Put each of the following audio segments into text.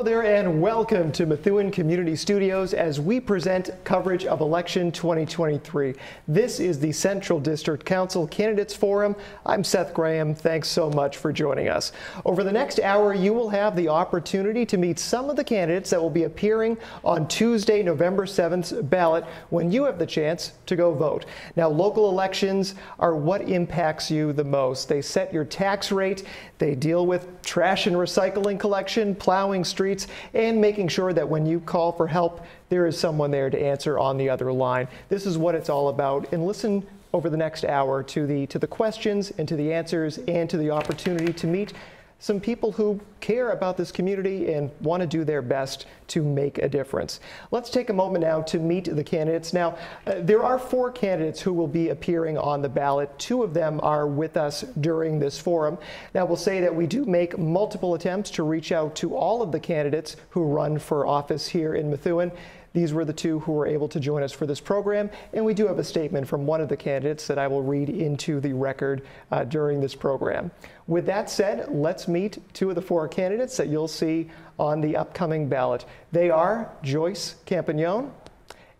Hello there and welcome to Methuen Community Studios as we present coverage of election 2023. This is the Central District Council Candidates Forum. I'm Seth Graham. Thanks so much for joining us. Over the next hour, you will have the opportunity to meet some of the candidates that will be appearing on Tuesday, November 7th's ballot when you have the chance to go vote. Now, local elections are what impacts you the most. They set your tax rate, they deal with trash and recycling collection, plowing streets, and making sure that when you call for help, there is someone there to answer on the other line. This is what it's all about. And listen over the next hour to the to the questions and to the answers and to the opportunity to meet some people who care about this community and want to do their best to make a difference. Let's take a moment now to meet the candidates. Now, uh, there are four candidates who will be appearing on the ballot. Two of them are with us during this forum. Now, we'll say that we do make multiple attempts to reach out to all of the candidates who run for office here in Methuen. These were the two who were able to join us for this program, and we do have a statement from one of the candidates that I will read into the record uh, during this program. With that said, let's meet two of the four candidates that you'll see on the upcoming ballot. They are Joyce Campagnone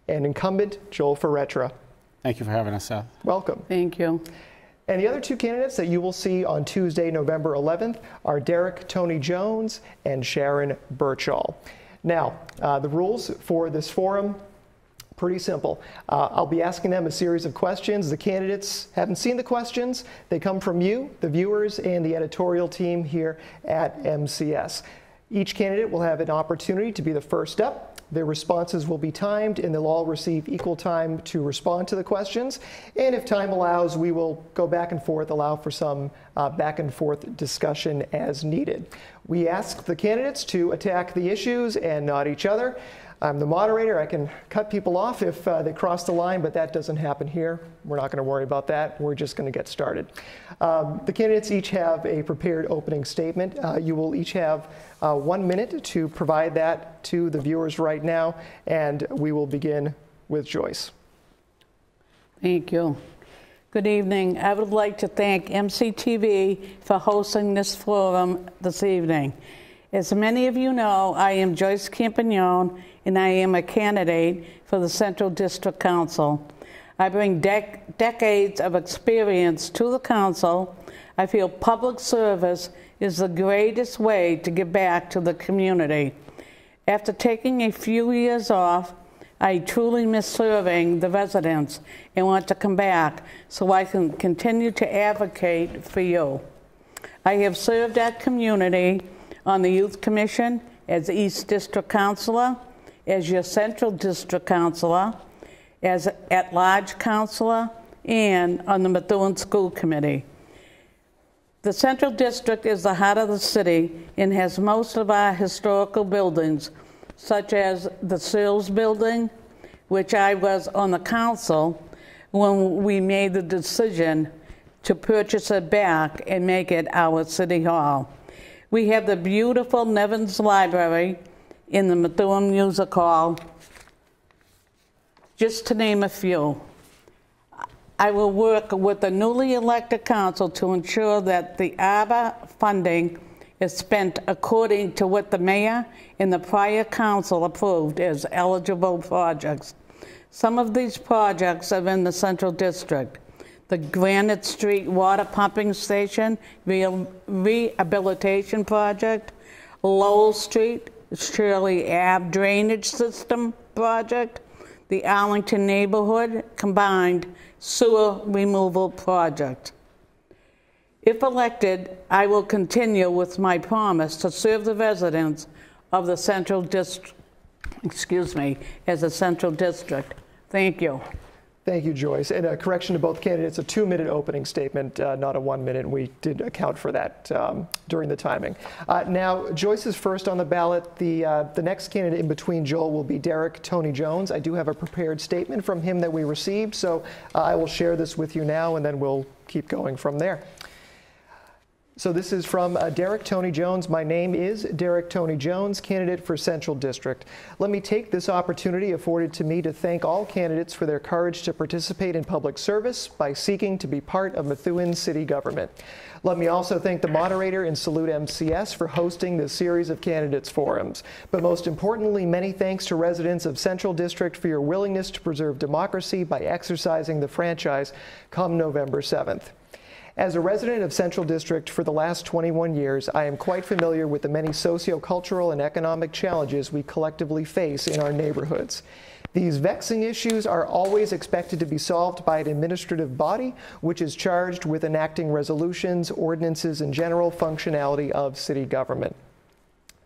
and incumbent Joel Faretra. Thank you for having us, Seth. Welcome. Thank you. And the other two candidates that you will see on Tuesday, November 11th are Derek Tony Jones and Sharon Birchall. Now, uh, the rules for this forum, pretty simple. Uh, I'll be asking them a series of questions. The candidates haven't seen the questions. They come from you, the viewers, and the editorial team here at MCS. Each candidate will have an opportunity to be the first up. Their responses will be timed and they'll all receive equal time to respond to the questions. And if time allows, we will go back and forth, allow for some uh, back and forth discussion as needed. We ask the candidates to attack the issues and not each other. I'm the moderator. I can cut people off if uh, they cross the line, but that doesn't happen here. We're not going to worry about that. We're just going to get started. Um, the candidates each have a prepared opening statement. Uh, you will each have uh, one minute to provide that to the viewers right now, and we will begin with Joyce. Thank you. Good evening. I would like to thank MCTV for hosting this forum this evening. As many of you know, I am Joyce Campagnone, and I am a candidate for the Central District Council. I bring dec decades of experience to the council. I feel public service is the greatest way to give back to the community. After taking a few years off, I truly miss serving the residents and want to come back so I can continue to advocate for you. I have served our community on the Youth Commission as East District Councilor, as your Central District Councilor, as at-large Councilor, and on the Methuen School Committee. The Central District is the heart of the city and has most of our historical buildings, such as the Searles Building, which I was on the council when we made the decision to purchase it back and make it our city hall. We have the beautiful Nevins Library in the Methuen Music Hall, just to name a few. I will work with the newly elected council to ensure that the ARPA funding is spent according to what the mayor and the prior council approved as eligible projects. Some of these projects are in the Central District the Granite Street Water Pumping Station Rehabilitation Project, Lowell Street, Shirley Ave Drainage System Project, the Arlington Neighborhood Combined Sewer Removal Project. If elected, I will continue with my promise to serve the residents of the Central District, excuse me, as a Central District. Thank you. Thank you, Joyce. And a correction to both candidates, a two-minute opening statement, uh, not a one-minute. We did account for that um, during the timing. Uh, now, Joyce is first on the ballot. The, uh, the next candidate in between Joel will be Derek Tony Jones. I do have a prepared statement from him that we received, so uh, I will share this with you now, and then we'll keep going from there. So this is from uh, Derek Tony Jones. My name is Derek Tony Jones, candidate for Central District. Let me take this opportunity afforded to me to thank all candidates for their courage to participate in public service by seeking to be part of Methuen city government. Let me also thank the moderator and salute MCS for hosting this series of candidates forums. But most importantly, many thanks to residents of Central District for your willingness to preserve democracy by exercising the franchise come November 7th. As a resident of Central District for the last 21 years, I am quite familiar with the many sociocultural and economic challenges we collectively face in our neighborhoods. These vexing issues are always expected to be solved by an administrative body, which is charged with enacting resolutions, ordinances, and general functionality of city government.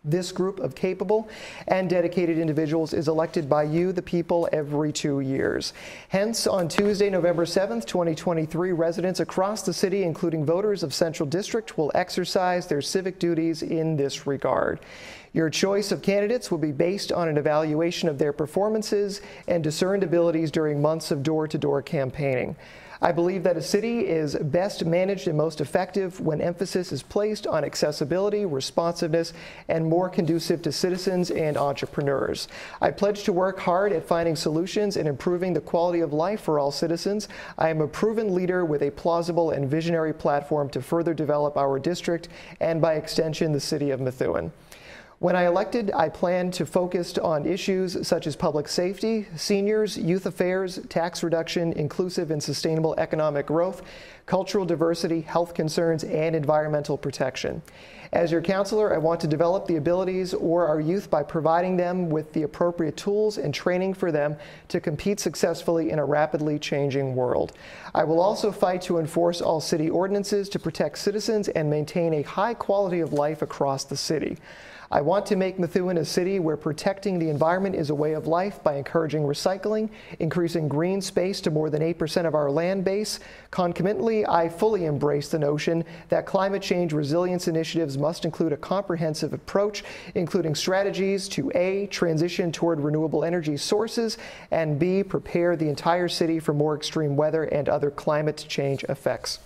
This group of capable and dedicated individuals is elected by you, the people, every two years. Hence, on Tuesday, November 7th, 2023, residents across the city, including voters of Central District, will exercise their civic duties in this regard. Your choice of candidates will be based on an evaluation of their performances and discerned abilities during months of door to door campaigning. I believe that a city is best managed and most effective when emphasis is placed on accessibility, responsiveness, and more conducive to citizens and entrepreneurs. I pledge to work hard at finding solutions and improving the quality of life for all citizens. I am a proven leader with a plausible and visionary platform to further develop our district and, by extension, the city of Methuen. When I elected, I planned to focus on issues such as public safety, seniors, youth affairs, tax reduction, inclusive and sustainable economic growth, cultural diversity, health concerns, and environmental protection. As your counselor, I want to develop the abilities or our youth by providing them with the appropriate tools and training for them to compete successfully in a rapidly changing world. I will also fight to enforce all city ordinances to protect citizens and maintain a high quality of life across the city. I want to make Methuen a city where protecting the environment is a way of life by encouraging recycling, increasing green space to more than 8% of our land base. Concomitantly, I fully embrace the notion that climate change resilience initiatives must include a comprehensive approach, including strategies to A, transition toward renewable energy sources, and B, prepare the entire city for more extreme weather and other climate change effects.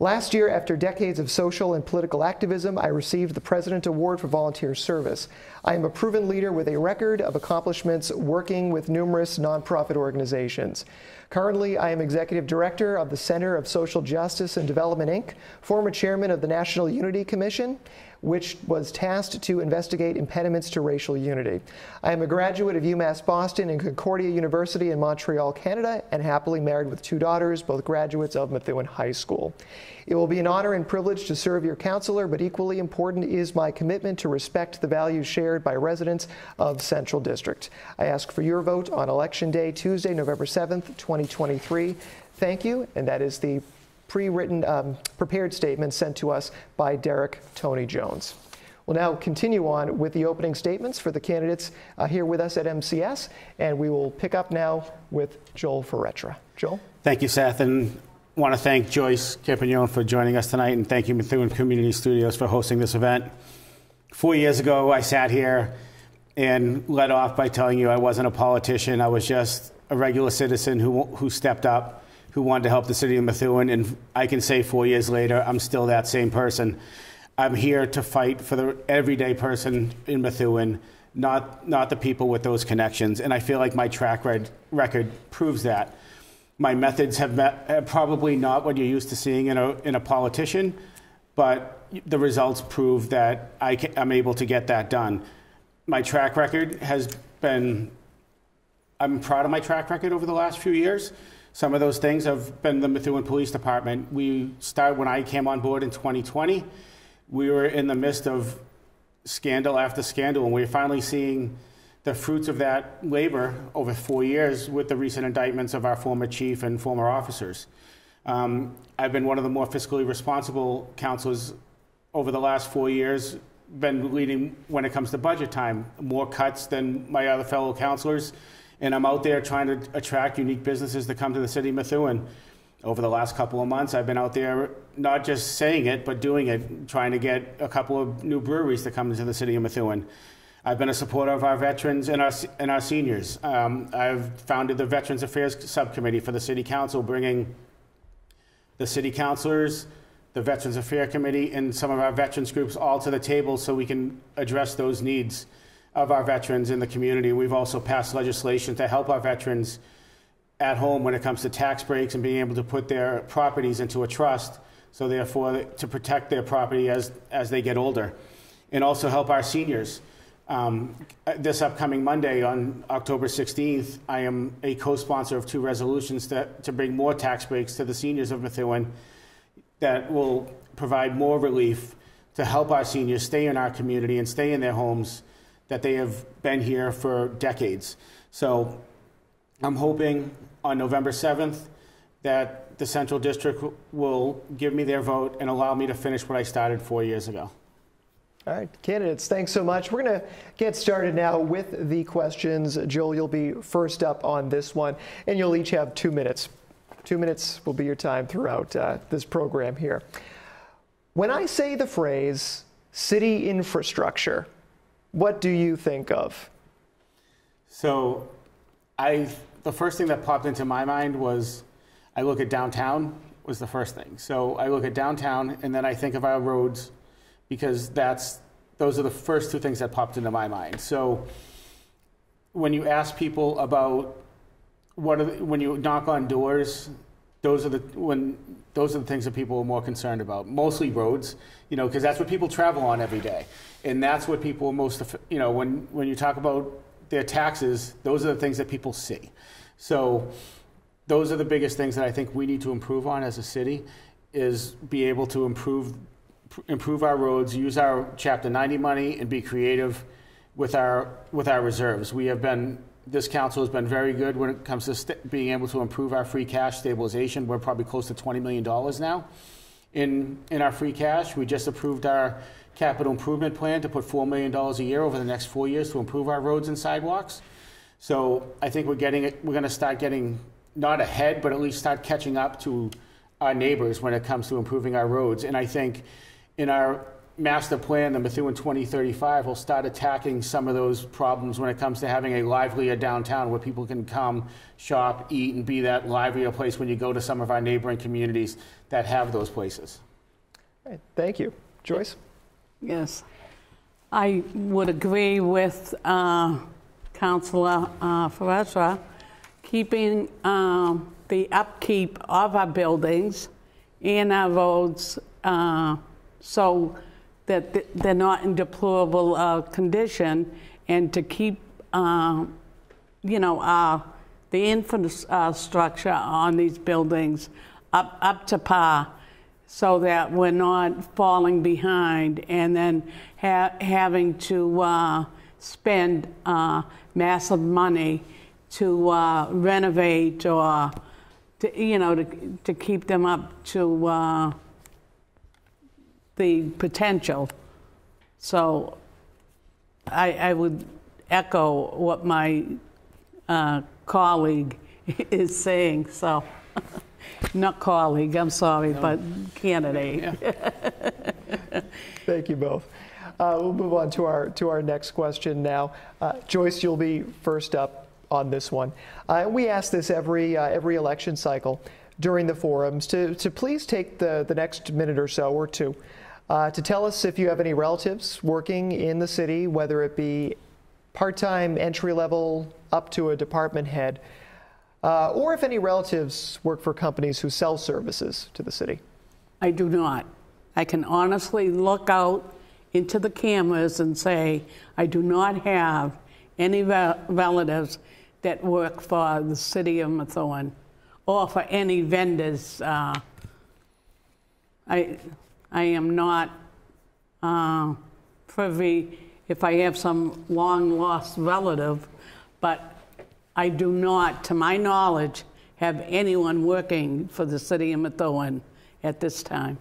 Last year, after decades of social and political activism, I received the President Award for Volunteer Service. I am a proven leader with a record of accomplishments working with numerous nonprofit organizations. Currently, I am Executive Director of the Center of Social Justice and Development, Inc., former Chairman of the National Unity Commission, which was tasked to investigate impediments to racial unity. I am a graduate of UMass Boston and Concordia University in Montreal, Canada, and happily married with two daughters, both graduates of Methuen High School. It will be an honor and privilege to serve your counselor, but equally important is my commitment to respect the values shared by residents of Central District. I ask for your vote on Election Day, Tuesday, November 7th, 2023. Thank you, and that is the pre-written, um, prepared statement sent to us by Derek Tony Jones. We'll now continue on with the opening statements for the candidates uh, here with us at MCS, and we will pick up now with Joel Faretra. Joel? Thank you, Seth, and I want to thank Joyce Campagnone for joining us tonight, and thank you, Methuen Community Studios, for hosting this event. Four years ago, I sat here and led off by telling you I wasn't a politician. I was just a regular citizen who, who stepped up who wanted to help the city of Methuen. And I can say four years later, I'm still that same person. I'm here to fight for the everyday person in Methuen, not, not the people with those connections. And I feel like my track record proves that. My methods have, met, probably not what you're used to seeing in a, in a politician, but the results prove that I can, I'm able to get that done. My track record has been, I'm proud of my track record over the last few years. Some of those things have been the Methuen Police Department. We started when I came on board in 2020. We were in the midst of scandal after scandal, and we're finally seeing the fruits of that labor over four years with the recent indictments of our former chief and former officers. Um, I've been one of the more fiscally responsible councilors over the last four years, been leading when it comes to budget time, more cuts than my other fellow councilors and I'm out there trying to attract unique businesses to come to the city of Methuen. Over the last couple of months, I've been out there not just saying it, but doing it, trying to get a couple of new breweries to come into the city of Methuen. I've been a supporter of our veterans and our, and our seniors. Um, I've founded the Veterans Affairs Subcommittee for the City Council, bringing the city councilors, the Veterans Affairs Committee, and some of our veterans groups all to the table so we can address those needs of our veterans in the community. We've also passed legislation to help our veterans at home when it comes to tax breaks and being able to put their properties into a trust, so therefore to protect their property as, as they get older. And also help our seniors. Um, this upcoming Monday, on October 16th, I am a co-sponsor of two resolutions to, to bring more tax breaks to the seniors of Methuen that will provide more relief to help our seniors stay in our community and stay in their homes that they have been here for decades. So I'm hoping on November 7th that the Central District will give me their vote and allow me to finish what I started four years ago. All right, candidates, thanks so much. We're going to get started now with the questions. Joel, you'll be first up on this one, and you'll each have two minutes. Two minutes will be your time throughout uh, this program here. When I say the phrase city infrastructure, what do you think of? So, I the first thing that popped into my mind was I look at downtown was the first thing. So I look at downtown and then I think of our roads because that's those are the first two things that popped into my mind. So when you ask people about what are the, when you knock on doors, those are the when those are the things that people are more concerned about. Mostly roads, you know, because that's what people travel on every day, and that's what people most you know when when you talk about their taxes, those are the things that people see. So those are the biggest things that I think we need to improve on as a city is be able to improve improve our roads, use our Chapter 90 money, and be creative with our with our reserves. We have been this council has been very good when it comes to being able to improve our free cash stabilization. We're probably close to 20 million dollars now in in our free cash. We just approved our capital improvement plan to put $4 million a year over the next four years to improve our roads and sidewalks. So I think we're getting we're going to start getting not ahead, but at least start catching up to our neighbors when it comes to improving our roads. And I think in our master plan, the Methuen 2035, will start attacking some of those problems when it comes to having a livelier downtown where people can come, shop, eat, and be that livelier place when you go to some of our neighboring communities that have those places. Right, thank you. Joyce? Yes. I would agree with uh, Councilor uh, Ferrara, keeping um, the upkeep of our buildings and our roads uh, so that they're not in deplorable uh, condition, and to keep, uh, you know, uh, the infrastructure on these buildings up, up to par so that we're not falling behind and then ha- having to uh, spend uh, massive money to uh, renovate or to, you know to, to keep them up to uh, the potential. So I, I would echo what my uh, colleague is saying. So. Not colleague, I'm sorry, but candidate. Thank you both. Uh, we'll move on to our to our next question now. Uh, Joyce, you'll be first up on this one. Uh, we ask this every uh, every election cycle during the forums to, to please take the, the next minute or so or two uh, to tell us if you have any relatives working in the city, whether it be part-time entry level up to a department head uh, or if any relatives work for companies who sell services to the city? I do not. I can honestly look out into the cameras and say, I do not have any relatives that work for the city of Methuen or for any vendors. Uh, I, I am not uh, privy if I have some long lost relative, but I do not, to my knowledge, have anyone working for the city of Methuen at this time.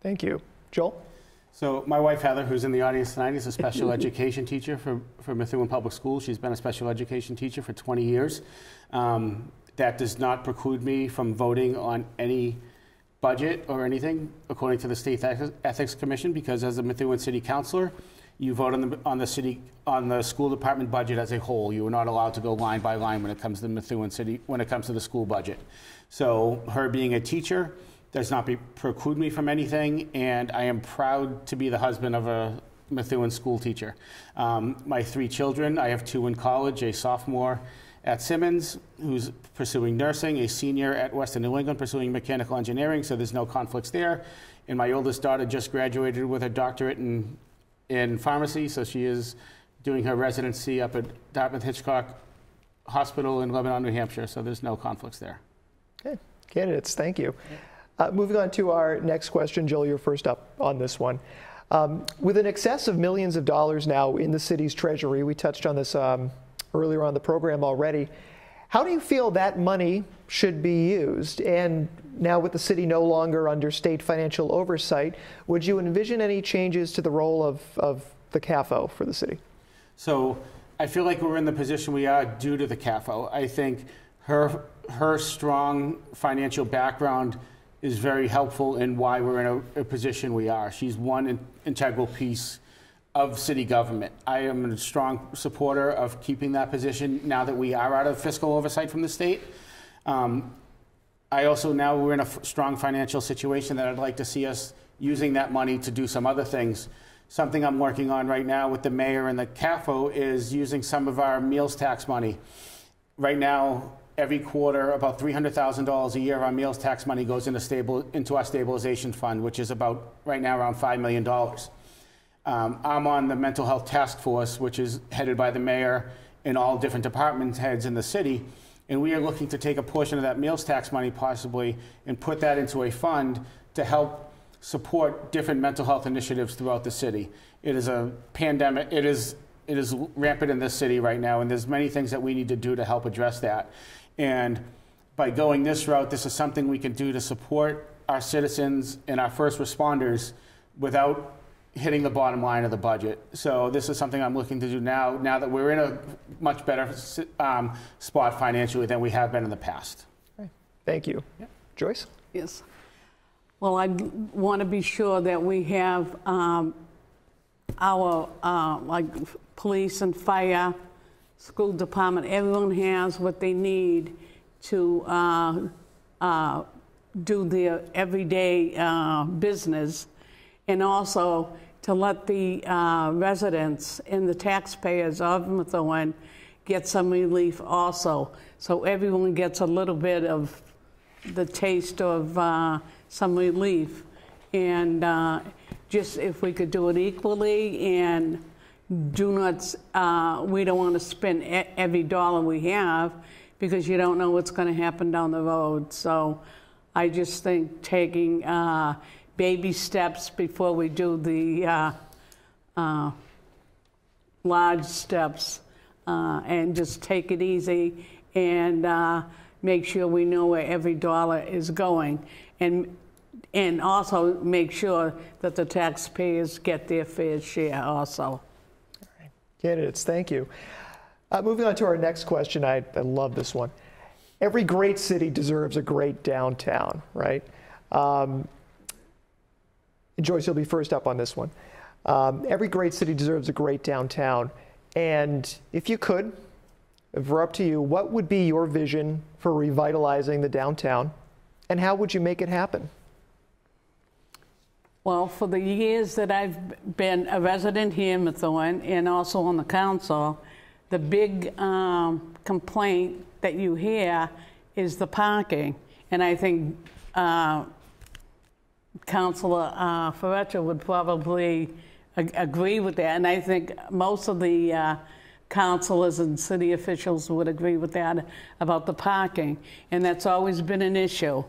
Thank you. Joel? So my wife Heather, who's in the audience tonight, is a special education teacher for, for Methuen Public Schools. She's been a special education teacher for 20 years. Um, that does not preclude me from voting on any budget or anything according to the State Ethics Commission because as a Methuen City Councilor, you vote on the, on the city, on the school department budget as a whole. You are not allowed to go line by line when it comes to Methuen City, when it comes to the school budget. So her being a teacher does not be, preclude me from anything, and I am proud to be the husband of a Methuen school teacher. Um, my three children, I have two in college, a sophomore at Simmons who's pursuing nursing, a senior at Western New England pursuing mechanical engineering, so there's no conflicts there. And my oldest daughter just graduated with a doctorate in, in pharmacy, so she is doing her residency up at Dartmouth Hitchcock Hospital in Lebanon, New Hampshire, so there's no conflicts there. Okay, candidates, thank you. Uh, moving on to our next question, Jill, you're first up on this one. Um, with an excess of millions of dollars now in the city's treasury, we touched on this um, earlier on the program already. How do you feel that money should be used? And now, with the city no longer under state financial oversight, would you envision any changes to the role of, of the CAFO for the city? So I feel like we're in the position we are due to the CAFO. I think her, her strong financial background is very helpful in why we're in a, a position we are. She's one in, integral piece of city government. I am a strong supporter of keeping that position now that we are out of fiscal oversight from the state. Um, I also now we're in a strong financial situation that I'd like to see us using that money to do some other things. Something I'm working on right now with the mayor and the CAFO is using some of our meals tax money. Right now, every quarter, about $300,000 a year of our meals tax money goes into, stable, into our stabilization fund, which is about right now around $5 million. Um, I'm on the mental health task force, which is headed by the mayor and all different department heads in the city. And we are looking to take a portion of that meals tax money possibly and put that into a fund to help support different mental health initiatives throughout the city. It is a pandemic, it is, it is rampant in this city right now, and there's many things that we need to do to help address that. And by going this route, this is something we can do to support our citizens and our first responders without hitting the bottom line of the budget. So this is something I'm looking to do now, now that we're in a much better um, spot financially than we have been in the past. Thank you. Joyce? Yes. Well, I want to be sure that we have um, our, uh, like, police and fire, school department, everyone has what they need to uh, uh, do their everyday uh, business. And also to let the uh, residents and the taxpayers of Methuen get some relief also. So everyone gets a little bit of the taste of uh, some relief. And uh, just if we could do it equally and do not, uh, we don't want to spend every dollar we have because you don't know what's going to happen down the road. So I just think taking uh, baby steps before we do the uh, uh, large steps uh, and just take it easy and uh, make sure we know where every dollar is going and and also make sure that the taxpayers get their fair share also. Candidates, thank you. Uh, moving on to our next question, I, I love this one. Every great city deserves a great downtown, right? Um, Joyce, you'll be first up on this one. Um, every great city deserves a great downtown. And if you could, if we're up to you, what would be your vision for revitalizing the downtown? And how would you make it happen? Well, for the years that I've been a resident here in Methuen and also on the council, the big um, complaint that you hear is the parking. And I think uh, Councilor uh, would probably ag- agree with that, and I think most of the uh, councilors and city officials would agree with that about the parking, and that's always been an issue.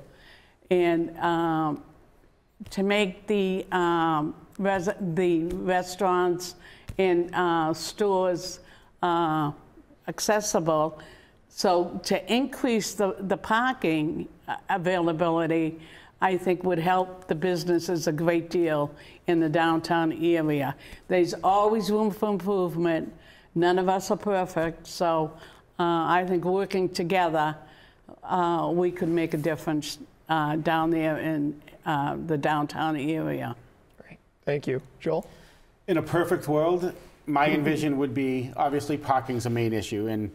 And um, to make the um, res- the restaurants and uh, stores uh, accessible, so to increase the, the parking uh, availability, I think would help the businesses a great deal in the downtown area. There's always room for improvement. None of us are perfect, so uh, I think working together, uh, we could make a difference uh, down there in uh, the downtown area. Great. Thank you. Joel? In a perfect world, my envision would be obviously parking's a main issue. And,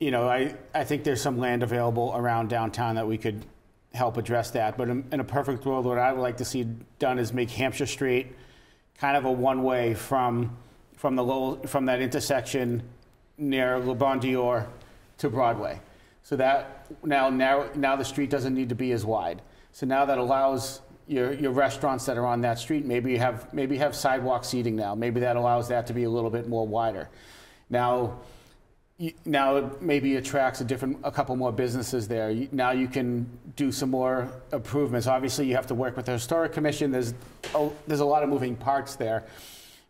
you know, I, I think there's some land available around downtown that we could help address that. But in, in a perfect world, what I would like to see done is make Hampshire Street kind of a one-way from from the low, from that intersection near Le Bon Dior to Broadway. So that now now now the street doesn't need to be as wide. So now that allows your, your restaurants that are on that street maybe you have maybe you have sidewalk seating now. Maybe that allows that to be a little bit more wider. Now now it maybe attracts a different a couple more businesses there. Now you can do some more improvements. Obviously, you have to work with the historic commission. There's a, there's a lot of moving parts there.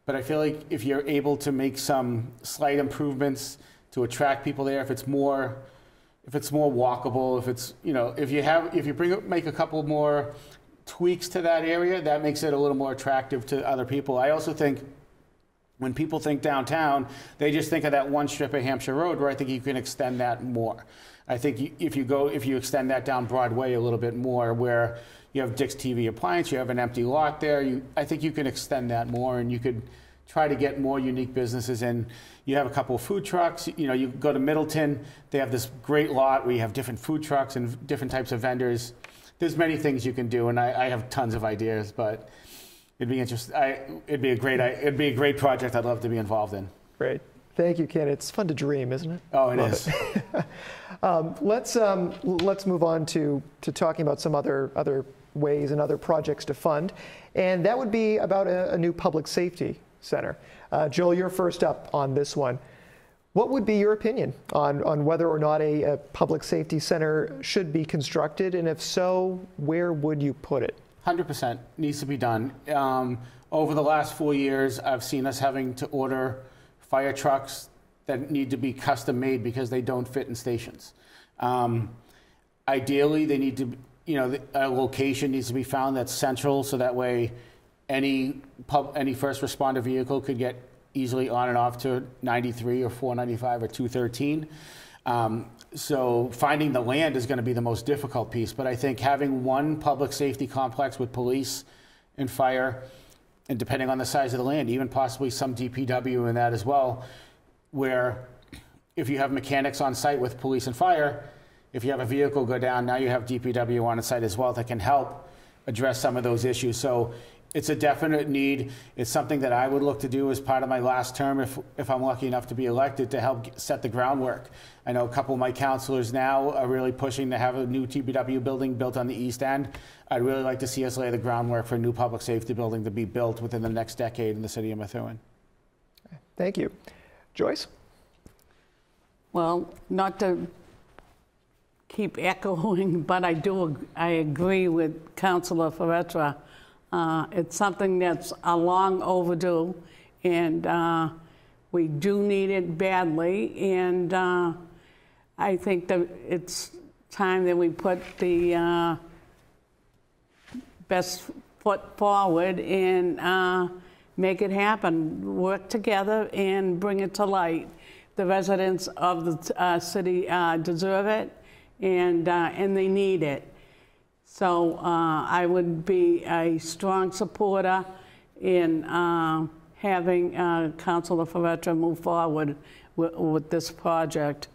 But I feel like if you're able to make some slight improvements to attract people there, if it's more, if it's more walkable, if it's you know, if you have, if you bring make a couple more tweaks to that area, that makes it a little more attractive to other people. I also think when people think downtown, they just think of that one strip of Hampshire Road, where I think you can extend that more. I think if you go, if you extend that down Broadway a little bit more, where you have Dick's TV Appliance, you have an empty lot there, you, I think you can extend that more, and you could try to get more unique businesses in. You have a couple of food trucks. You know, you go to Middleton, they have this great lot where you have different food trucks and different types of vendors. There's many things you can do, and I, I have tons of ideas, but. It'd be interesting. I, it'd be a great. I, it'd be a great project. I'd love to be involved in. Great. Thank you, Ken. It's fun to dream, isn't it? Oh, it Love is. Um, let's um, let's move on to to talking about some other other ways and other projects to fund, and that would be about a, a new public safety center. Uh, Joel, you're first up on this one. What would be your opinion on, on whether or not a, a public safety center should be constructed, and if so, where would you put it? Hundred percent needs to be done. Um, over the last four years, I've seen us having to order fire trucks that need to be custom made because they don't fit in stations. Um, ideally, they need to, you know, a location needs to be found that's central, so that way, any pub, any first responder vehicle could get easily on and off to 93 or 495 or 213. Um, so finding the land is going to be the most difficult piece, but I think having one public safety complex with police and fire, and depending on the size of the land, even possibly some DPW in that as well, where if you have mechanics on site with police and fire, if you have a vehicle go down, now you have DPW on site as well that can help address some of those issues. So it's a definite need. It's something that I would look to do as part of my last term if, if I'm lucky enough to be elected to help set the groundwork. I know a couple of my counselors now are really pushing to have a new DPW building built on the east end. I'd really like to see us lay the groundwork for a new public safety building to be built within the next decade in the city of Methuen. Thank you. Joyce? Well, not to keep echoing, but I do, I agree with Councilor Faretra. Uh, It's something that's a long overdue, and uh, we do need it badly, and uh, I think that it's time that we put the uh, best foot forward and uh, make it happen. Work together and bring it to light. The residents of the uh, city deserve it, and and they need it. So uh, I would be a strong supporter in uh, having uh, Councilor Faretra move forward with, with this project.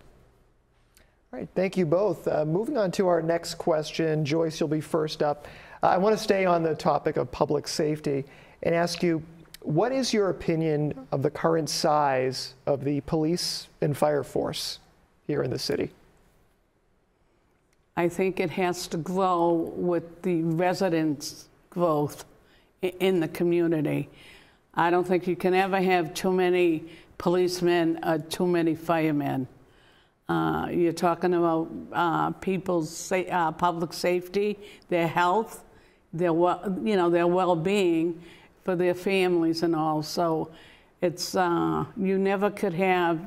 All right, thank you both. Uh, moving on to our next question, Joyce, you'll be first up. Uh, I want to stay on the topic of public safety and ask you what is your opinion of the current size of the police and fire force here in the city? I think it has to grow with the residents' growth in the community. I don't think you can ever have too many policemen or too many firemen. Uh, you're talking about uh, people's sa- uh, public safety, their health, their you know their well-being for their families and all. So it's uh, you never could have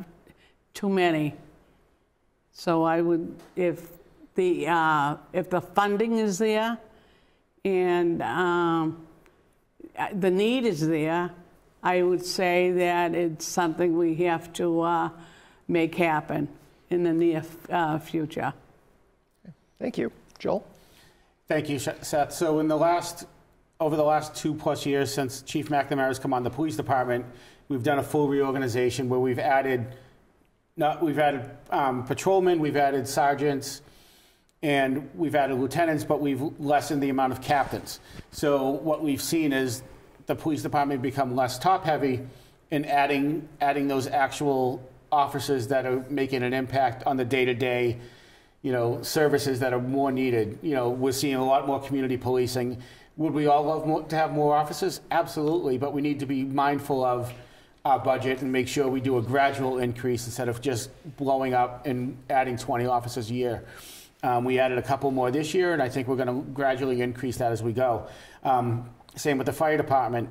too many. So I would, if the, uh, if the funding is there and um, uh, the need is there, I would say that it's something we have to uh, make happen in the near uh, future. Thank you. Joel? Thank you, Seth. So in the last, over the last two plus years since Chief McNamara has come on the police department, we've done a full reorganization where we've added, not, we've added um, patrolmen, we've added sergeants, and we've added lieutenants, but we've lessened the amount of captains. So what we've seen is the police department become less top-heavy in adding, adding those actual officers that are making an impact on the day-to-day, you know, services that are more needed. You know, we're seeing a lot more community policing. Would we all love more, to have more officers? Absolutely, but we need to be mindful of our budget and make sure we do a gradual increase instead of just blowing up and adding 20 officers a year. Um, we added a couple more this year, and I think we're going to gradually increase that as we go. Um, same with the fire department.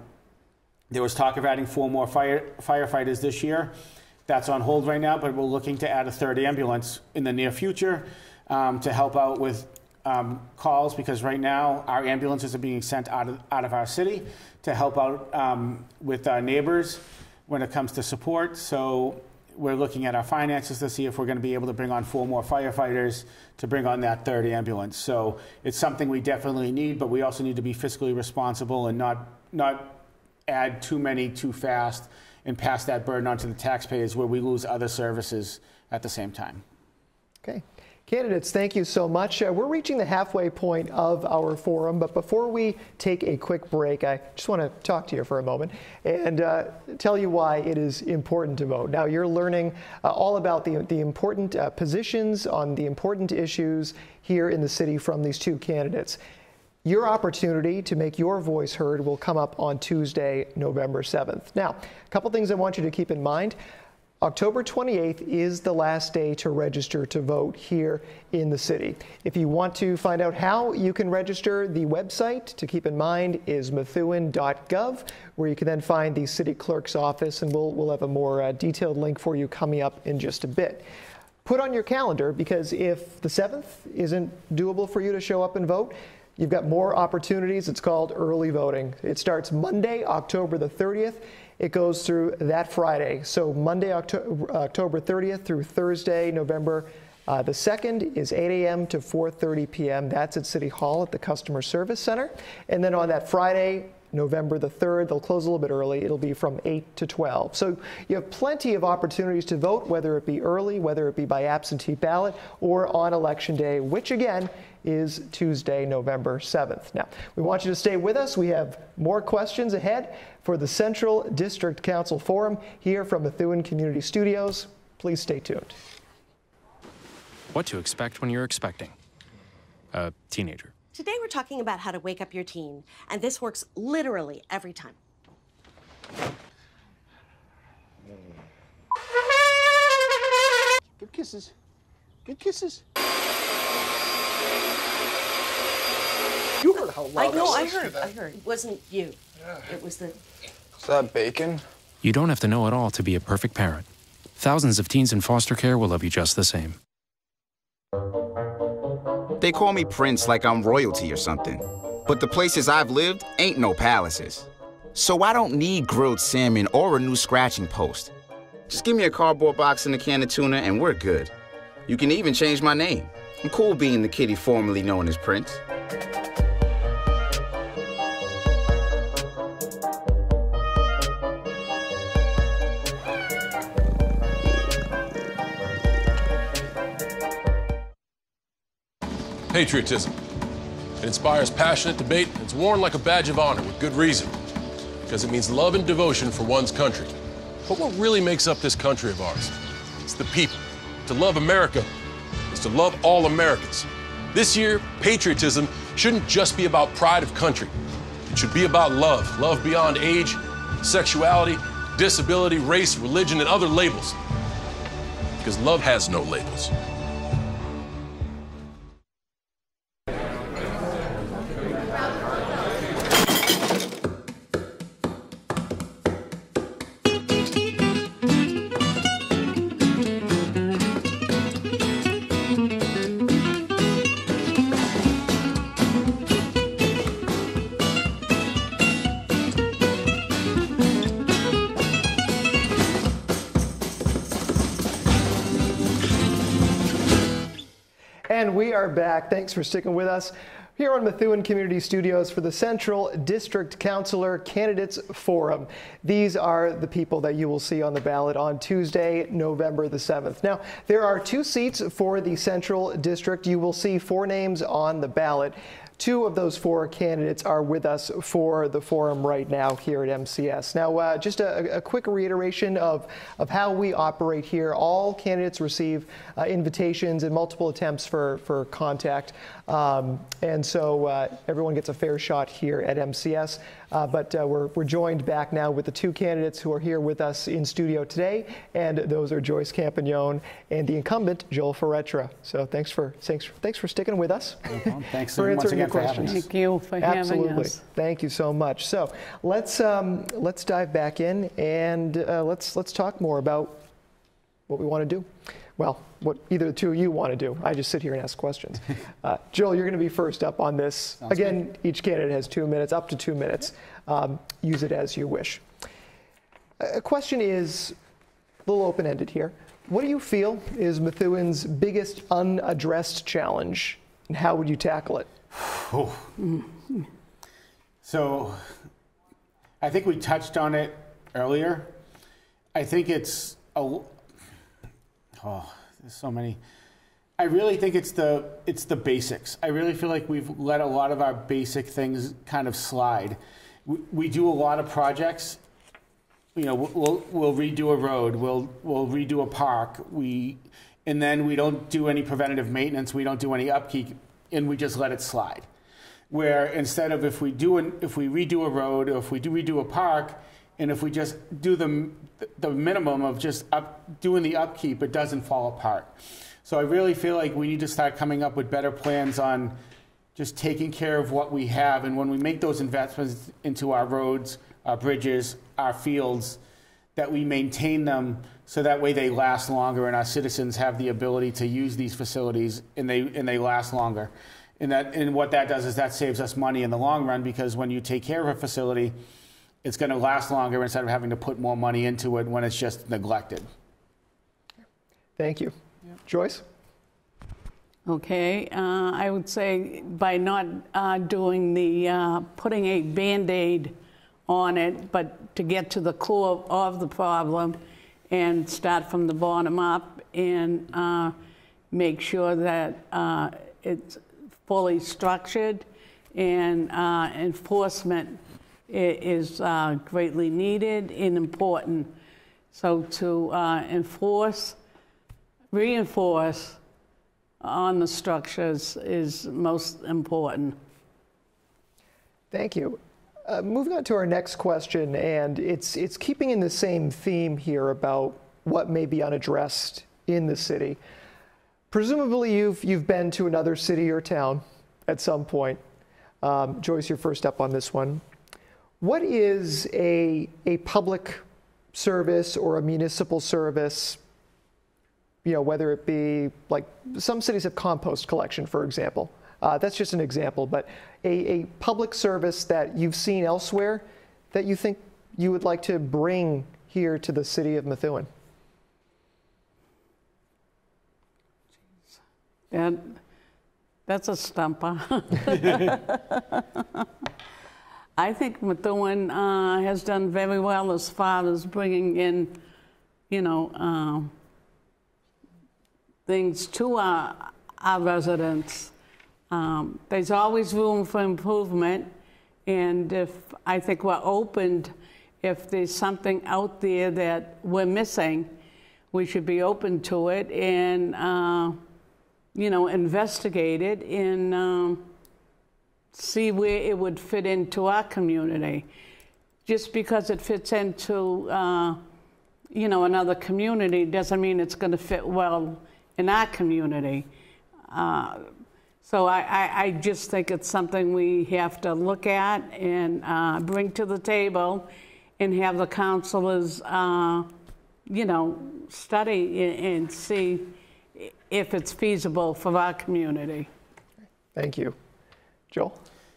There was talk of adding four more fire, firefighters this year. That's on hold right now, but we're looking to add a third ambulance in the near future um, to help out with um, calls because right now our ambulances are being sent out of, out of our city to help out um, with our neighbors when it comes to support. So we're looking at our finances to see if we're going to be able to bring on four more firefighters to bring on that third ambulance. So it's something we definitely need, but we also need to be fiscally responsible and not not add too many too fast and pass that burden onto the taxpayers where we lose other services at the same time. Okay. Candidates, thank you so much. Uh, we're reaching the halfway point of our forum, but before we take a quick break, I just want to talk to you for a moment and uh, tell you why it is important to vote. Now, you're learning uh, all about the, the important uh, positions on the important issues here in the city from these two candidates. Your opportunity to make your voice heard will come up on Tuesday, November 7th. Now, a couple things I want you to keep in mind. October 28th is the last day to register to vote here in the city. If you want to find out how you can register, the website to keep in mind is methuen.gov, where you can then find the city clerk's office, and we'll, we'll have a more uh, detailed link for you coming up in just a bit. Put on your calendar because if the 7th isn't doable for you to show up and vote, You've got more opportunities. It's called early voting. It starts Monday, October the 30th. It goes through that Friday. So Monday, October 30th through Thursday, November uh, the 2nd is 8 a.m. to 4.30 p.m. That's at City Hall at the Customer Service Center. And then on that Friday, November the 3rd. They'll close a little bit early. It'll be from 8 to 12. So you have plenty of opportunities to vote, whether it be early, whether it be by absentee ballot, or on Election Day, which again is Tuesday, November 7th. Now, we want you to stay with us. We have more questions ahead for the Central District Council Forum here from Methuen Community Studios. Please stay tuned. What to expect when you're expecting a teenager. Today we're talking about how to wake up your teen, and this works literally every time. Good kisses. Good kisses. Heard how loud I know, I I heard, I heard. It wasn't you. Yeah. It was the. Is that bacon? You don't have to know it all to be a perfect parent. Thousands of teens in foster care will love you just the same. They call me Prince like I'm royalty or something. But the places I've lived ain't no palaces. So I don't need grilled salmon or a new scratching post. Just give me a cardboard box and a can of tuna and we're good. You can even change my name. I'm cool being the kitty formerly known as Prince. Patriotism. It inspires passionate debate and it's worn like a badge of honor with good reason. Because it means love and devotion for one's country. But what really makes up this country of ours? It's the people. To love America is to love all Americans. This year, patriotism shouldn't just be about pride of country. It should be about love. Love beyond age, sexuality, disability, race, religion, and other labels. Because love has no labels. Back. Thanks for sticking with us. Here on Methuen Community Studios for the Central District Councilor Candidates Forum. These are the people that you will see on the ballot on Tuesday, November the 7th. Now, there are two seats for the Central District. You will see four names on the ballot. Two of those four candidates are with us for the forum right now here at MCS. Now, uh, just a, a, quick reiteration of, of how we operate here. All candidates receive uh, invitations and multiple attempts for, for contact. Um, and so uh, everyone gets a fair shot here at MCS. Uh, but uh, we're, we're joined back now with the two candidates who are here with us in studio today, and those are Joyce Campagnone and the incumbent Joel Faretra. So thanks for thanks thanks for sticking with us. No thanks for answering your questions. Thank you for Absolutely. having us. Thank you so much. So let's um, let's dive back in and uh, let's let's talk more about what we want to do well, what either the two of you want to do. I just sit here and ask questions. Uh, Joel, you're going to be first up on this. Sounds Again, good. each candidate has two minutes, up to two minutes. Um, use it as you wish. A question is a little open ended here. What do you feel is Methuen's biggest unaddressed challenge, and how would you tackle it? Oh. So, I think we touched on it earlier. I think it's a oh, there's so many. I really think it's the it's the basics. I really feel like we've let a lot of our basic things kind of slide. We, we do a lot of projects. You know, we'll we'll redo a road. We'll we'll redo a park. We and then we don't do any preventative maintenance. We don't do any upkeep, and we just let it slide. Where instead of if we do an, if we redo a road or if we do redo a park, and if we just do the, the minimum of just up, doing the upkeep, it doesn't fall apart. So I really feel like we need to start coming up with better plans on just taking care of what we have. And when we make those investments into our roads, our bridges, our fields, that we maintain them so that way they last longer and our citizens have the ability to use these facilities and they, and they last longer. And, that, and what that does is that saves us money in the long run because when you take care of a facility, it's going to last longer instead of having to put more money into it when it's just neglected. Thank you. Joyce? Okay, uh, I would say by not uh, doing the, uh, putting a Band-Aid on it, but to get to the core of the problem and start from the bottom up and uh, make sure that uh, it's fully structured and uh, enforcement is uh, greatly needed and important. So to uh, enforce, reinforce on the structures is most important. Thank you. Uh, moving on to our next question, and it's it's keeping in the same theme here about what may be unaddressed in the city. Presumably, you've you've been to another city or town at some point. Um, Joyce, you're first up on this one. What is a, a public service or a municipal service, you know, whether it be like some cities have compost collection, for example. Uh, that's just an example, but a, a public service that you've seen elsewhere that you think you would like to bring here to the city of Methuen? And that's a stumper. I think Methuen uh, has done very well as far as bringing in, you know, uh, things to our, our residents. Um, there's always room for improvement, and if I think we're opened, if there's something out there that we're missing, we should be open to it and, uh, you know, investigate it and. Um, see where it would fit into our community. Just because it fits into, uh, you know, another community doesn't mean it's going to fit well in our community. Uh, so I, I, I, just think it's something we have to look at and uh, bring to the table and have the counselors, uh, you know, study and see if it's feasible for our community. Thank you. Joel?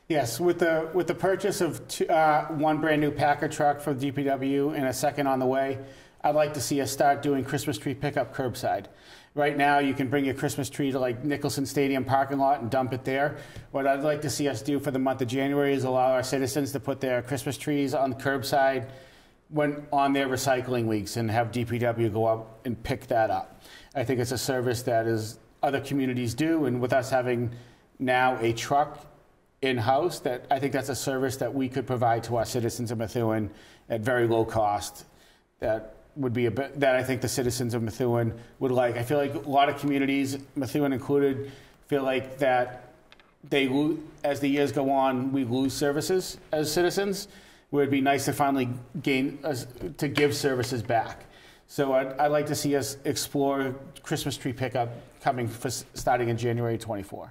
Yes, with the with the purchase of two, uh, one brand new Packer truck for the DPW and a second on the way, I'd like to see us start doing Christmas tree pickup curbside. Right now, you can bring your Christmas tree to like Nicholson Stadium parking lot and dump it there. What I'd like to see us do for the month of January is allow our citizens to put their Christmas trees on the curbside when on their recycling weeks and have DPW go up and pick that up. I think it's a service that is other communities do, and with us having now a truck in-house, that I think that's a service that we could provide to our citizens of Methuen at very low cost. That would be a bit, that I think the citizens of Methuen would like. I feel like a lot of communities, Methuen included, feel like that they as the years go on, we lose services as citizens. Where it'd be nice to finally gain us to give services back. So I'd, I'd like to see us explore Christmas tree pickup coming for, starting in January 24.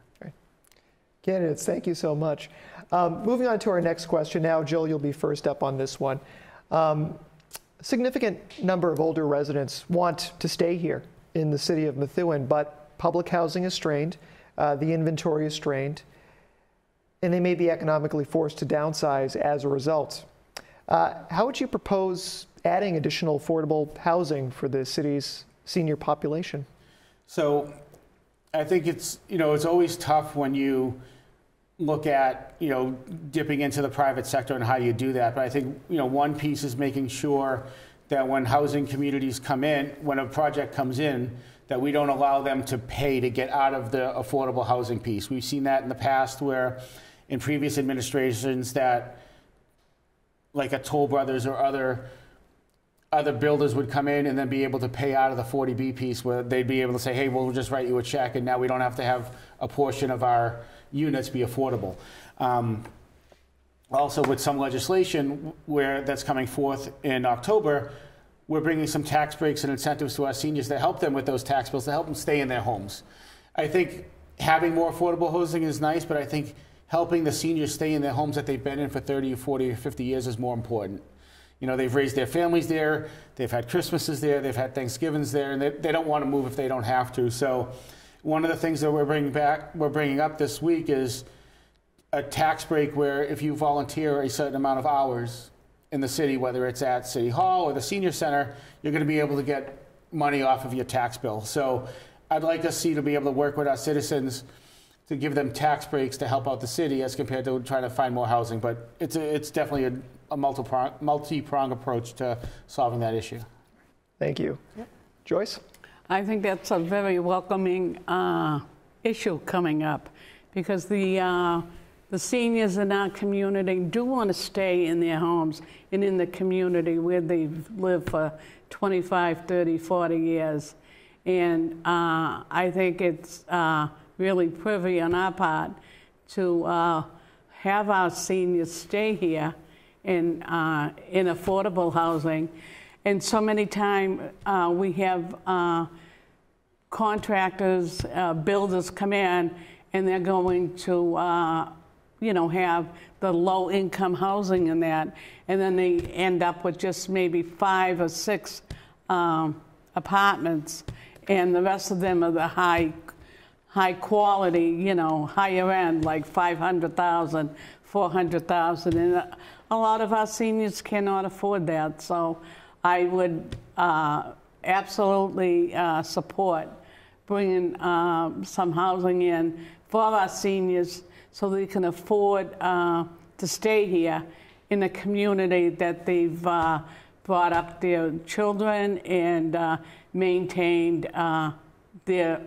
Candidates, thank you so much. Um, moving on to our next question now, Jill, you'll be first up on this one. Um, significant number of older residents want to stay here in the city of Methuen, but public housing is strained, uh, the inventory is strained, and they may be economically forced to downsize as a result. Uh, how would you propose adding additional affordable housing for the city's senior population? So I think it's, you know, it's always tough when you look at, you know, dipping into the private sector and how you do that. But I think, you know, one piece is making sure that when housing communities come in, when a project comes in, that we don't allow them to pay to get out of the affordable housing piece. We've seen that in the past where in previous administrations that like a Toll Brothers or other other builders would come in and then be able to pay out of the 40B piece where they'd be able to say, hey, we'll just write you a check and now we don't have to have a portion of our units be affordable. Um, also, with some legislation where that's coming forth in October, we're bringing some tax breaks and incentives to our seniors to help them with those tax bills to help them stay in their homes. I think having more affordable housing is nice, but I think helping the seniors stay in their homes that they've been in for 30 or 40 or 50 years is more important. You know, they've raised their families there, they've had Christmases there, they've had Thanksgivings there, and they, they don't want to move if they don't have to. So, one of the things that we're bringing back, we're bringing up this week is a tax break where if you volunteer a certain amount of hours in the city, whether it's at City Hall or the Senior Center, you're going to be able to get money off of your tax bill. So, I'd like to see to be able to work with our citizens to give them tax breaks to help out the city as compared to trying to find more housing. But it's, a, it's definitely a, a multi-prong, multi-prong approach to solving that issue. Thank you. Joyce? I think that's a very welcoming uh, issue coming up because the, uh, the seniors in our community do want to stay in their homes and in the community where they've lived for 25, 30, 40 years. And uh, I think it's uh, really privy on our part to uh, have our seniors stay here in, uh, in affordable housing. And so many times uh, we have uh, contractors, uh, builders come in and they're going to, uh, you know, have the low income housing in that. And then they end up with just maybe five or six um, apartments, and the rest of them are the high high quality, you know, higher end, like 500,000, 400,000. And a lot of our seniors cannot afford that. So I would uh, absolutely uh, support bringing uh, some housing in for our seniors so they can afford uh, to stay here in a community that they've uh, brought up their children and uh, maintained their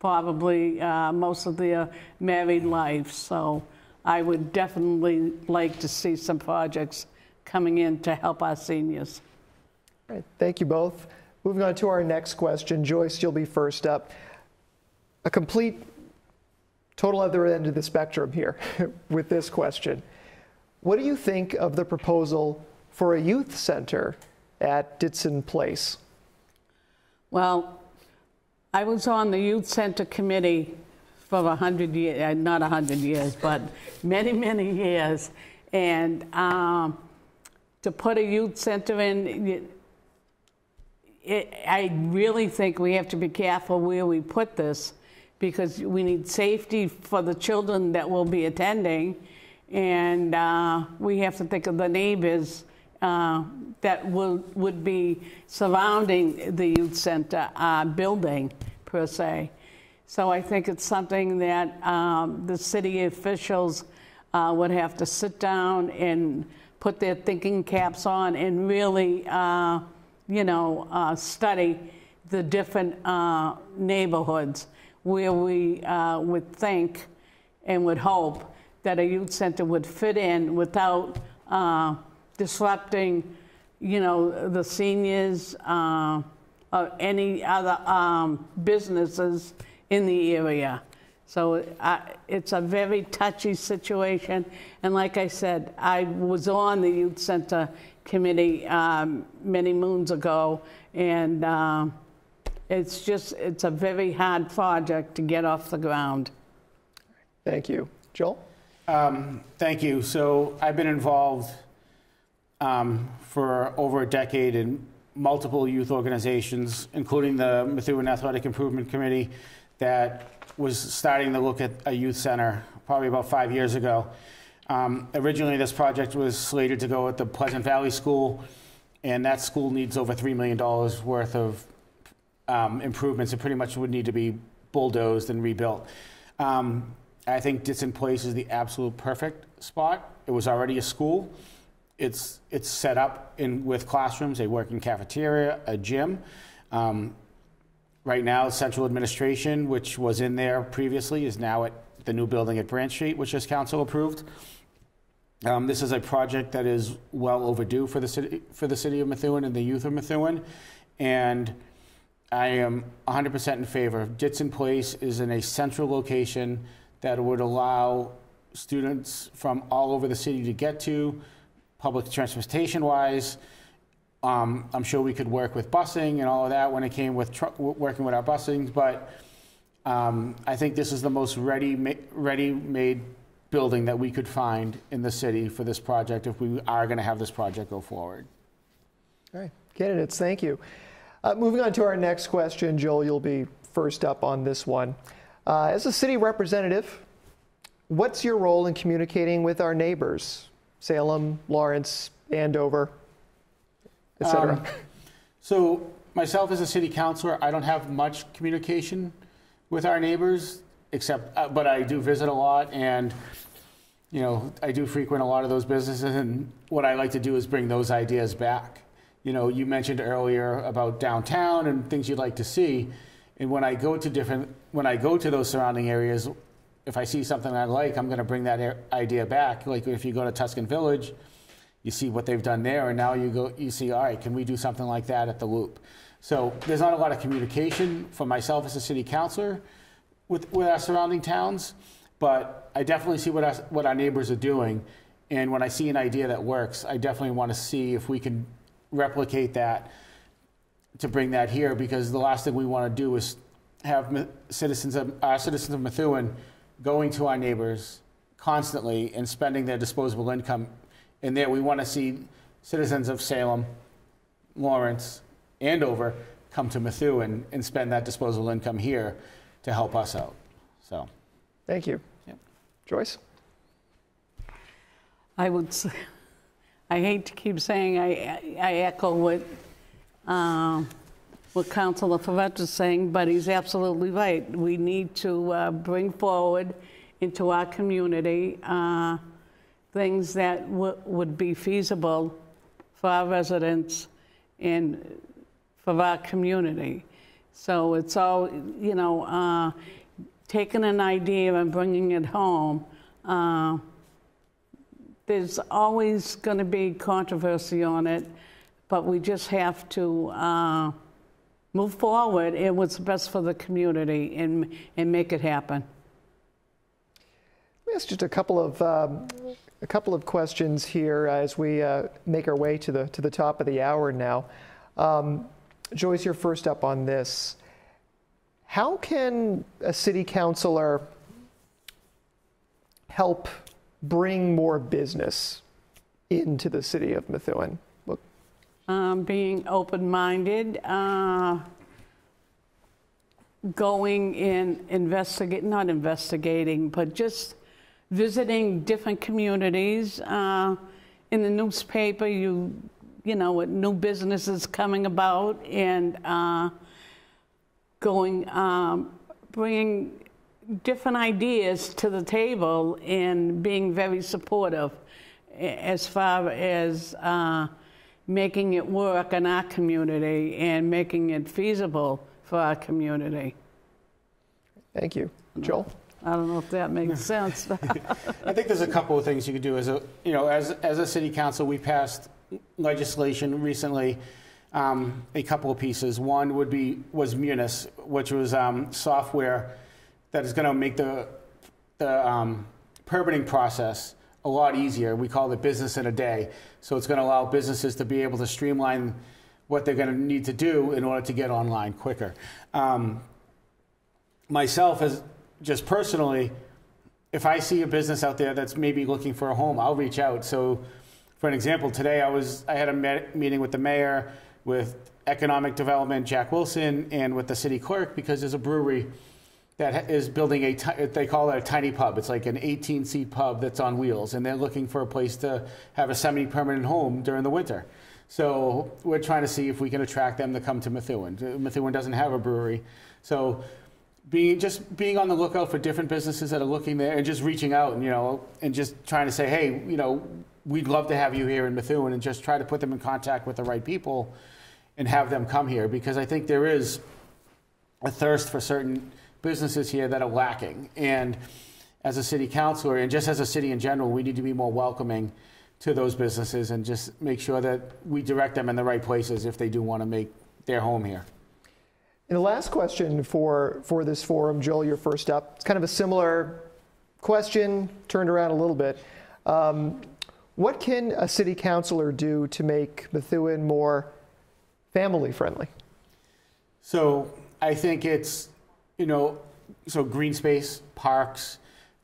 probably most of their married life. So I would definitely like to see some projects coming in to help our seniors. Right, thank you both. Moving on to our next question. Joyce, you'll be first up. A complete, total other end of the spectrum here with this question. What do you think of the proposal for a youth center at Ditson Place? Well, I was on the youth center committee for a hundred years, uh, not a hundred years, but many, many years. And um, to put a youth center in, it, I really think we have to be careful where we put this because we need safety for the children that will be attending. And uh, we have to think of the neighbors uh, that will, would be surrounding the youth center uh, building per se. So I think it's something that um, the city officials uh, would have to sit down and put their thinking caps on and really, uh, you know, uh, study the different uh, neighborhoods where we uh, would think and would hope that a youth center would fit in without uh, disrupting, you know, the seniors uh, or any other um, businesses in the area. So uh, it's a very touchy situation. And like I said, I was on the youth center committee um, many moons ago, and uh, it's just it's a very hard project to get off the ground. Thank you. Joel? Um, thank you. So I've been involved um, for over a decade in multiple youth organizations, including the Methuen Athletic Improvement Committee, that was starting to look at a youth center probably about five years ago. Um, originally, this project was slated to go at the Pleasant Valley School, and that school needs over $3 million worth of um, improvements. It pretty much would need to be bulldozed and rebuilt. Um, I think Ditson Place is the absolute perfect spot. It was already a school. It's, it's set up in, with classrooms, a working cafeteria, a gym. Um, right now, central administration, which was in there previously, is now at the new building at Branch Street, which is council approved. Um, this is a project that is well overdue for the city for the city of Methuen and the youth of Methuen, and I am 100% in favor. Ditson Place is in a central location that would allow students from all over the city to get to, public transportation wise. Um, I'm sure we could work with busing and all of that when it came with working with our busing, but um, I think this is the most ready ma- ready made building that we could find in the city for this project if we are going to have this project go forward. All right, candidates, thank you. Uh, moving on to our next question, Joel, you'll be first up on this one. Uh, as a city representative, what's your role in communicating with our neighbors, Salem, Lawrence, Andover, etc.? Um, so, myself as a city councilor, I don't have much communication with our neighbors, except, uh, but I do visit a lot and you know, I do frequent a lot of those businesses, and what I like to do is bring those ideas back. You know, you mentioned earlier about downtown and things you'd like to see, and when I go to different, when I go to those surrounding areas, if I see something I like, I'm going to bring that idea back. Like if you go to Tuscan Village, you see what they've done there, and now you go, you see, all right, can we do something like that at the Loop? So there's not a lot of communication for myself as a city councilor with, with our surrounding towns, but I definitely see what our, what our neighbors are doing. And when I see an idea that works, I definitely want to see if we can replicate that to bring that here because the last thing we want to do is have citizens of our citizens of Methuen going to our neighbors constantly and spending their disposable income. And there we want to see citizens of Salem, Lawrence, Andover come to Methuen and spend that disposable income here to help us out. So, thank you. Yep. Joyce? I would say, I hate to keep saying I, I echo what, uh, what Councilor Faretra is saying, but he's absolutely right. We need to uh, bring forward into our community uh, things that would be feasible for our residents and for our community. So it's all, you know, uh, taking an idea and bringing it home. Uh, there's always going to be controversy on it, but we just have to uh, move forward and what's best for the community and, and make it happen. Let me ask just a couple of um, a couple of questions here as we uh, make our way to the to the top of the hour now. Um, Joyce, you're first up on this. How can a city councilor help bring more business into the city of Methuen? Look. Um, being open minded, uh, going in, investigate, not investigating, but just visiting different communities. Uh, in the newspaper, you you know, with new businesses coming about and uh, going, um, bringing different ideas to the table and being very supportive as far as uh, making it work in our community and making it feasible for our community. Thank you. Joel? I don't know if that makes sense. I think there's a couple of things you could do as a, you know, as, as a city council, we passed legislation recently, um, a couple of pieces. One would be, was Munis, which was um, software that is going to make the, the um, permitting process a lot easier. We call it business in a day. So it's going to allow businesses to be able to streamline what they're going to need to do in order to get online quicker. Um, myself, as just personally, if I see a business out there that's maybe looking for a home, I'll reach out. So, for an example, today I was I had a me- meeting with the mayor, with economic development Jack Wilson, and with the city clerk because there's a brewery that is building a they call it a tiny pub. It's like an 18 seat pub that's on wheels, and they're looking for a place to have a semi permanent home during the winter. So we're trying to see if we can attract them to come to Methuen. Methuen doesn't have a brewery, so being just being on the lookout for different businesses that are looking there and just reaching out and you know and just trying to say hey you know we'd love to have you here in Methuen and just try to put them in contact with the right people and have them come here because I think there is a thirst for certain businesses here that are lacking and as a city councilor and just as a city in general we need to be more welcoming to those businesses and just make sure that we direct them in the right places if they do want to make their home here. And the last question for, for this forum, Joel, you're first up. It's kind of a similar question, turned around a little bit. Um, what can a city councilor do to make Methuen more family friendly? So I think it's, you know, so green space, parks,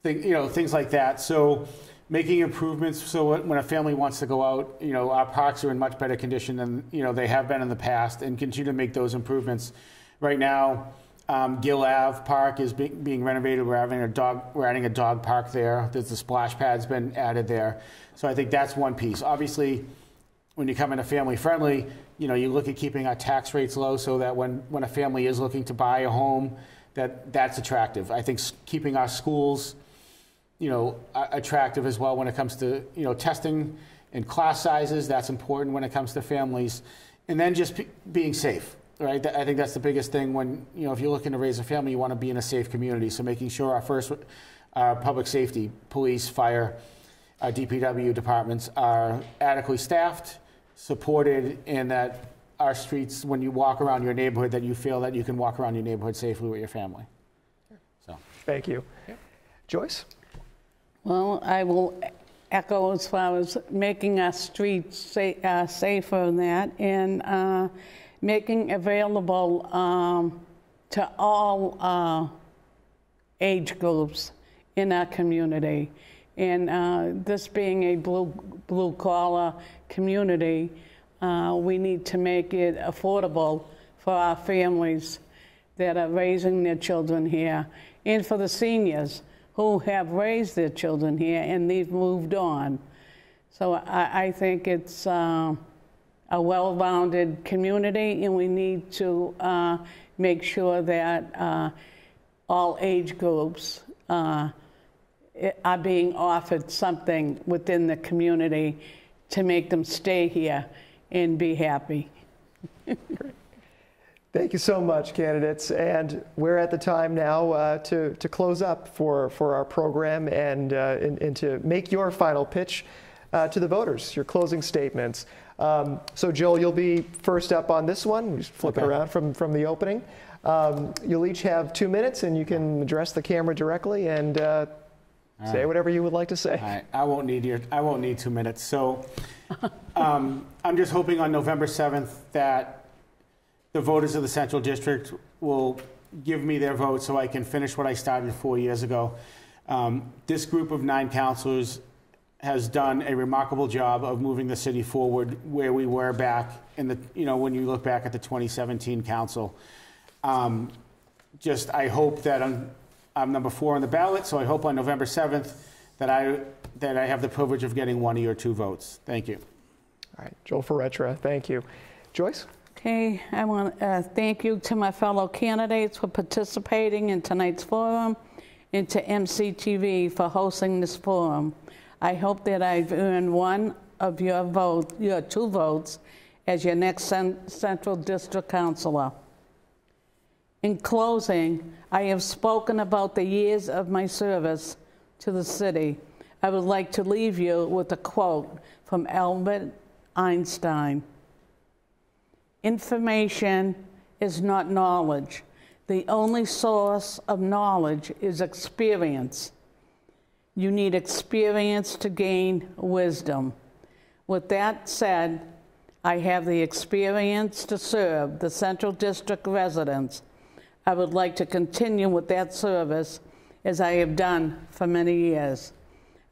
thing, you know, things like that. So making improvements so when a family wants to go out, you know, our parks are in much better condition than, you know, they have been in the past and continue to make those improvements. Right now, um, Gill Ave Park is be- being renovated. We're having a dog, we're adding a dog park there. There's the splash pad's been added there. So I think that's one piece. Obviously, when you come into family friendly, you know, you look at keeping our tax rates low so that when, when a family is looking to buy a home, that that's attractive. I think keeping our schools, you know, attractive as well when it comes to, you know, testing and class sizes, that's important when it comes to families. And then just be, being safe, right? I think that's the biggest thing when, you know, if you're looking to raise a family, you want to be in a safe community. So making sure our first, our public safety, police, fire, our DPW departments are adequately staffed, supported, and that our streets, when you walk around your neighborhood, that you feel that you can walk around your neighborhood safely with your family. So, Thank you. Joyce? Well, I will echo as far as making our streets sa- uh, safer and that, and uh, making available um, to all uh, age groups in our community. And uh, this being a blue blue collar community, uh, we need to make it affordable for our families that are raising their children here, and for the seniors who have raised their children here and they've moved on. So I, I think it's uh, a well-rounded community, and we need to uh, make sure that uh, all age groups uh, are being offered something within the community to make them stay here and be happy. Thank you so much, candidates. And we're at the time now uh, to, to close up for, for our program and, uh, and, and to make your final pitch uh, to the voters, your closing statements. Um, so, Joel, you'll be first up on this one. Just flip it Okay. around from, from the opening. Um, you'll each have two minutes and you can address the camera directly and uh, say whatever you would like to say. all right, I won't need your, I won't need two minutes. So, um, I'm just hoping on November 7th that the voters of the Central District will give me their vote so I can finish what I started four years ago. Um, this group of nine councilors has done a remarkable job of moving the city forward where we were back in the, you know, when you look back at the 2017 council. Um, just, I hope that I'm, I'm number four on the ballot, so I hope on November 7th that I, that I have the privilege of getting one of your two votes. Thank you. All right, Joel Faretra, thank you. Joyce? Okay, I want to thank you to my fellow candidates for participating in tonight's forum and to MCTV for hosting this forum. I hope that I've earned one of your vote, your two votes, as your next cen- Central District Councilor. In closing, I have spoken about the years of my service to the city. I would like to leave you with a quote from Albert Einstein. Information is not knowledge. The only source of knowledge is experience. You need experience to gain wisdom. With that said, I have the experience to serve the Central District residents. I would like to continue with that service as I have done for many years.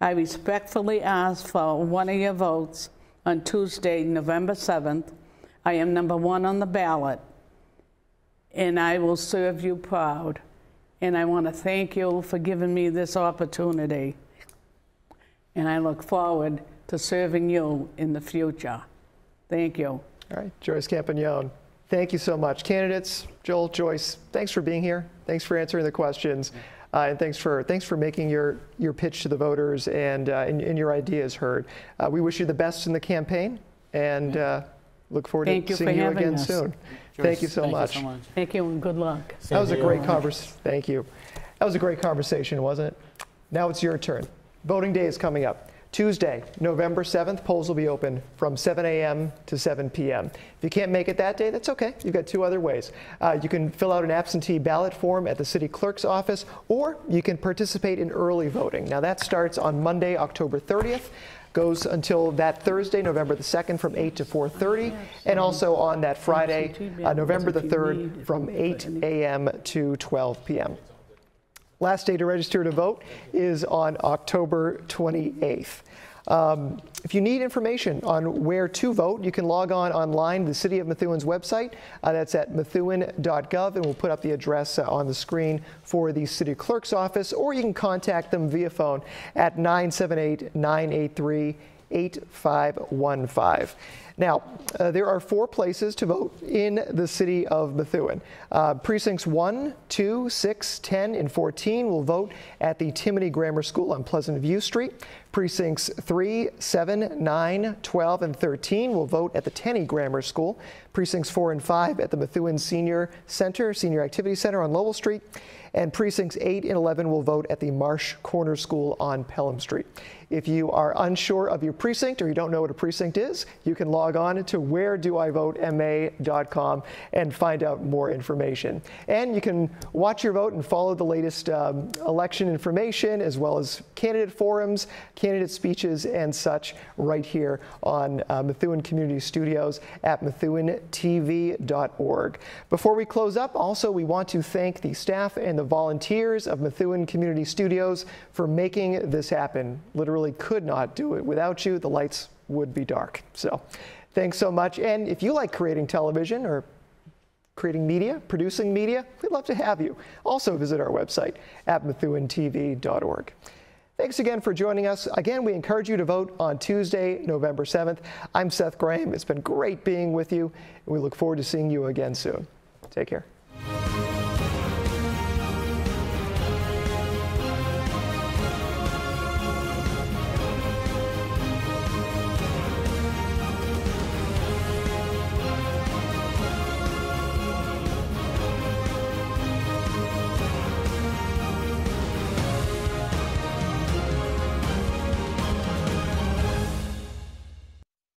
I respectfully ask for one of your votes on Tuesday, November 7th. I am number one on the ballot, and I will serve you proud. And I want to thank you for giving me this opportunity. And I look forward to serving you in the future. Thank you. All right, Joyce Campagnone, thank you so much. Candidates, Joel, Joyce, thanks for being here. Thanks for answering the questions. Uh, and thanks for thanks for making your your pitch to the voters and uh, and, and, your ideas heard. Uh, we wish you the best in the campaign and uh, look forward Thank to you seeing for you again us. soon. Joyce, thank you so thank much. You so much. Thank you and good luck. That was a great you. conversation. Thank you. That was a great conversation, wasn't it? Now it's your turn. Voting day is coming up. Tuesday, November 7th, polls will be open from 7 a.m. to 7 p.m. If you can't make it that day, that's okay. You've got two other ways. Uh, you can fill out an absentee ballot form at the city clerk's office, or you can participate in early voting. Now, that starts on Monday, October 30th goes until that Thursday, November the 2nd from 8 to 4.30, and also on that Friday, uh, November the 3rd from 8 a.m. to 12 p.m. Last day to register to vote is on October 28th. Um, if you need information on where to vote, you can log on online to the City of Methuen's website. Uh, that's at methuen.gov, and we'll put up the address uh, on the screen for the city clerk's office, or you can contact them via phone at 978 983 8515. Now, uh, there are four places to vote in the city of Methuen. Uh, precincts 1, 2, 6, 10, and 14 will vote at the Timony Grammar School on Pleasant View Street. Precincts 3, 7, 9, 12, and 13 will vote at the Tenney Grammar School. Precincts 4 and 5 at the Methuen Senior Center, Senior Activity Center on Lowell Street. And precincts 8 and 11 will vote at the Marsh Corner School on Pelham Street. If you are unsure of your precinct or you don't know what a precinct is, you can log on to wheredoivote.ma.com and find out more information. And you can watch your vote and follow the latest um, election information as well as candidate forums, candidate speeches, and such right here on uh, Methuen Community Studios at MethuenTV.org. Before we close up, also we want to thank the staff and the volunteers of Methuen Community Studios for making this happen. Literally could not do it without you. The lights would be dark. So thanks so much. And if you like creating television or creating media, producing media, we'd love to have you. Also visit our website at MethuenTV.org. Thanks again for joining us. Again, we encourage you to vote on Tuesday, November 7th. I'm Seth Graham. It's been great being with you, and we look forward to seeing you again soon. Take care.